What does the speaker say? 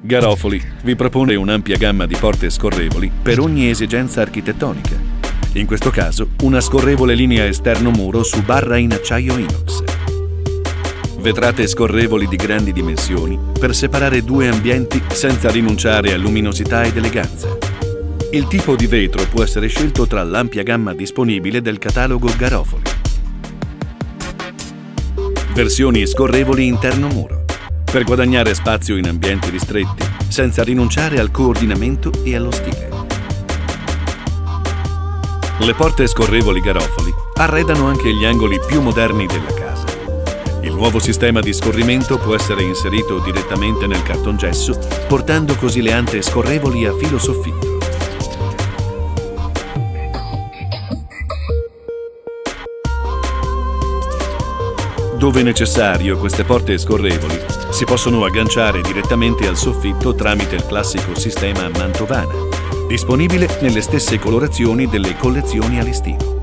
Garofoli vi propone un'ampia gamma di porte scorrevoli per ogni esigenza architettonica. In questo caso, una scorrevole linea esterno muro su barra in acciaio inox. Vetrate scorrevoli di grandi dimensioni per separare due ambienti senza rinunciare a luminosità ed eleganza. Il tipo di vetro può essere scelto tra l'ampia gamma disponibile del catalogo Garofoli. Versioni scorrevoli interno muro per guadagnare spazio in ambienti ristretti senza rinunciare al coordinamento e allo stile. Le porte scorrevoli Garofoli arredano anche gli angoli più moderni della casa. Il nuovo sistema di scorrimento può essere inserito direttamente nel cartongesso, portando così le ante scorrevoli a filo soffitto. Dove necessario, queste porte scorrevoli si possono agganciare direttamente al soffitto tramite il classico sistema mantovana, disponibile nelle stesse colorazioni delle collezioni a listino.